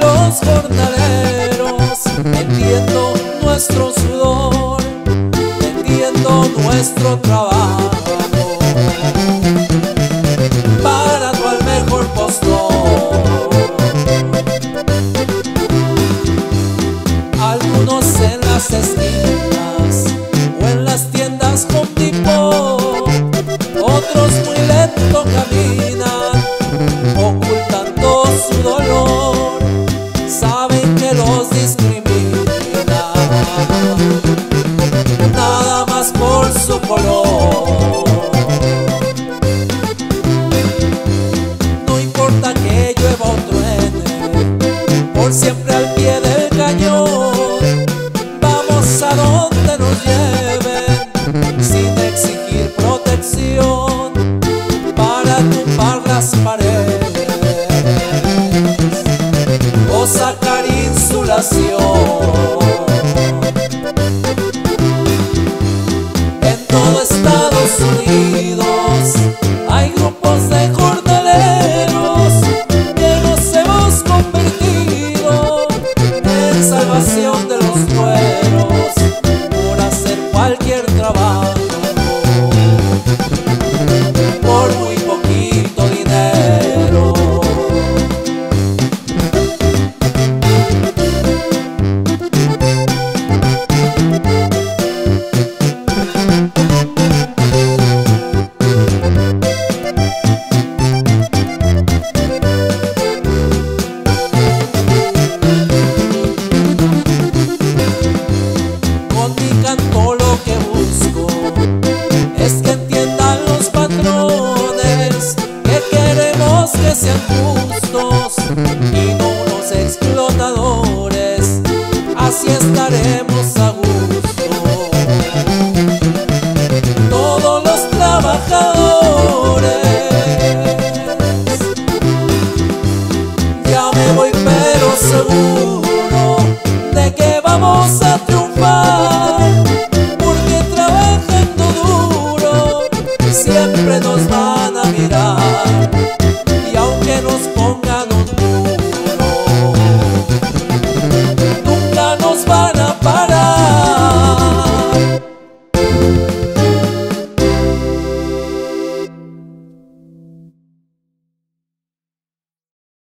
Los jornaleros, entiendo nuestro sudor, entiendo nuestro trabajo. Para tu al mejor postor. Algunos en las esquinas o en las tiendas con tipo, otros muy su color. No importa que llueva o truene, por siempre al pie del cañón, vamos a donde nos lleven, sin exigir protección para tumbar las paredes o sacar insulación. sonido. así estaremos a gusto. Todos los trabajadores, ya me voy pero seguro de que vamos a triunfar, porque trabajando duro siempre nos van a mirar.